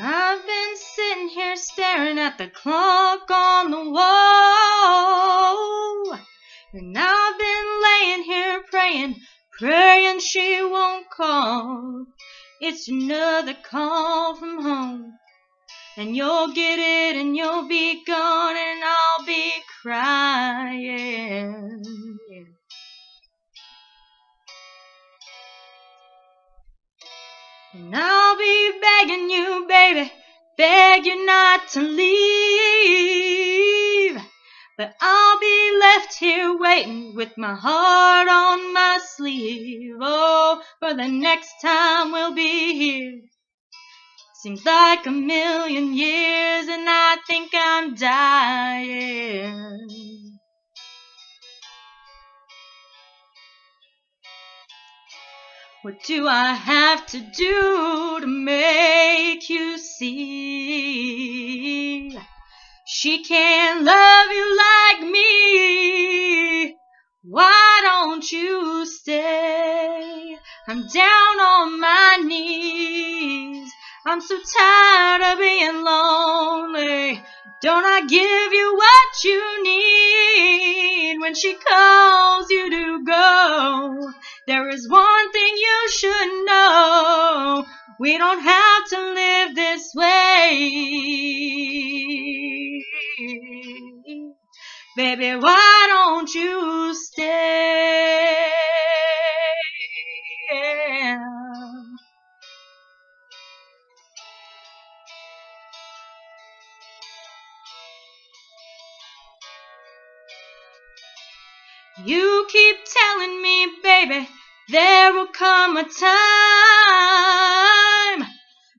I've been sitting here staring at the clock on the wall. And I've been laying here praying, praying she won't call. It's another call from home. And you'll get it and you'll be gone and I'll be crying. And I'll begging you, baby, beg you not to leave. But I'll be left here waiting with my heart on my sleeve. Oh, for the next time we'll be here. Seems like a million years and I think I'm dying. What do I have to do to make you see? She can't love you like me. Why don't you stay? I'm down on my knees. I'm so tired of being lonely. Don't I give you what you need when she calls you to go? There is one should know. We don't have to live this way. Baby, why don't you stay? You keep telling me, baby, there will come a time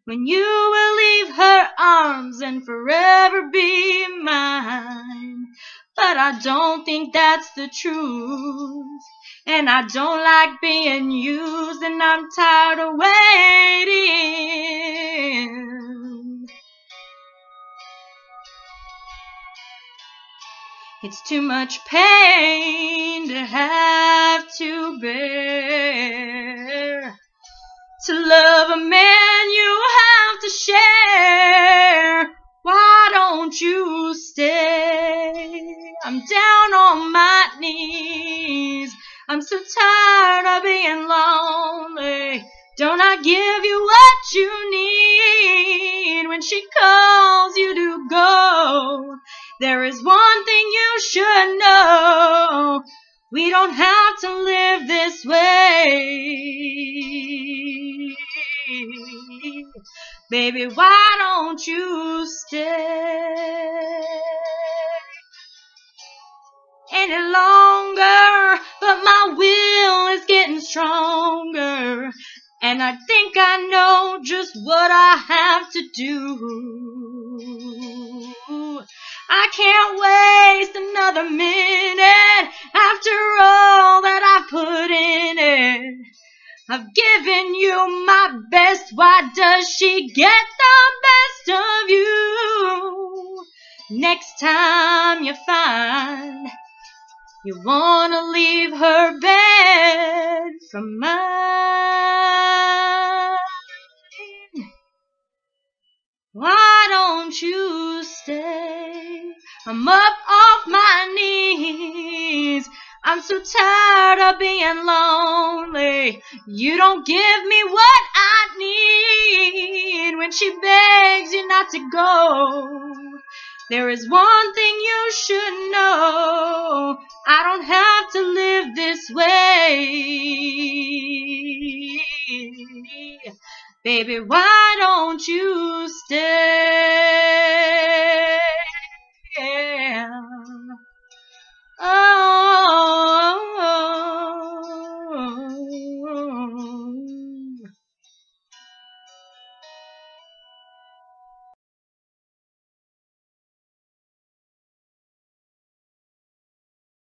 when you will leave her arms and forever be mine. But I don't think that's the truth. And I don't like being used, and I'm tired of waiting. It's too much pain to have to bear. To love a man you have to share. Why don't you stay? I'm down on my knees. I'm so tired of being lonely. Don't I give you what you need when she calls you to go? There is one thing you should know. We don't have to live this way. Baby, why don't you stay any longer? But my will is getting stronger. And I think I know just what I have to do. I can't waste another minute after all that I put in it. I've given you my best. Why does she get the best of you? Next time you find you wanna leave her bed from mine, why don't you stay? I'm up. I'm so tired of being lonely. You don't give me what I need when she begs you not to go. There is one thing you should know. I don't have to live this way. Baby, why don't you stay?